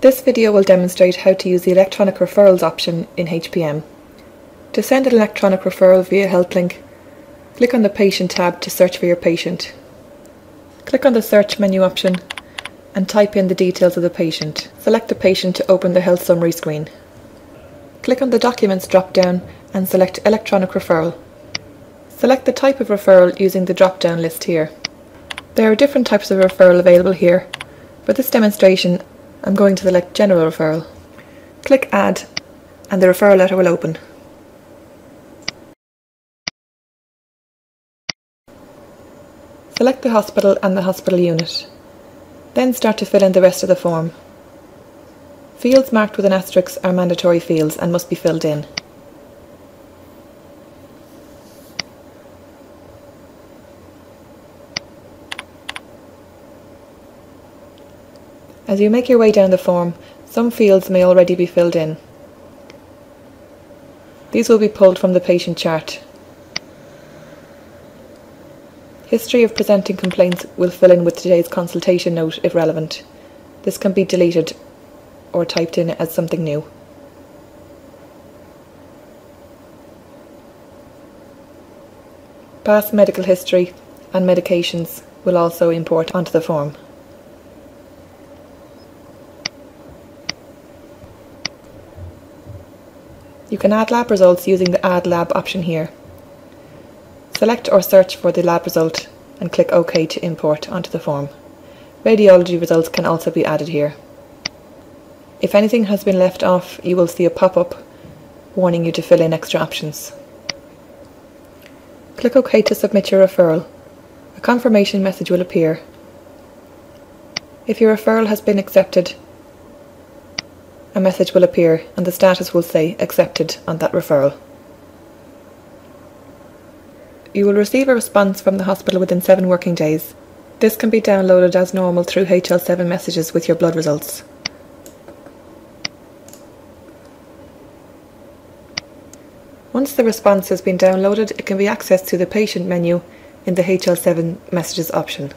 This video will demonstrate how to use the electronic referrals option in HPM. To send an electronic referral via HealthLink, click on the Patient tab to search for your patient. Click on the Search menu option and type in the details of the patient. Select the patient to open the health summary screen. Click on the Documents drop-down and select Electronic Referral. Select the type of referral using the drop-down list here. There are different types of referral available here. For this demonstration, I'm going to select General Referral. Click Add and the referral letter will open. Select the hospital and the hospital unit. Then start to fill in the rest of the form. Fields marked with an asterisk are mandatory fields and must be filled in. As you make your way down the form, some fields may already be filled in. These will be pulled from the patient chart. History of presenting complaints will fill in with today's consultation note if relevant. This can be deleted or typed in as something new. Past medical history and medications will also import onto the form. You can add lab results using the Add Lab option here. Select or search for the lab result and click OK to import onto the form. Radiology results can also be added here. If anything has been left off, you will see a pop-up warning you to fill in extra options. Click OK to submit your referral. A confirmation message will appear. If your referral has been accepted, a message will appear and the status will say accepted on that referral. You will receive a response from the hospital within seven working days. This can be downloaded as normal through HL7 messages with your blood results. Once the response has been downloaded, it can be accessed through the patient menu in the HL7 messages option.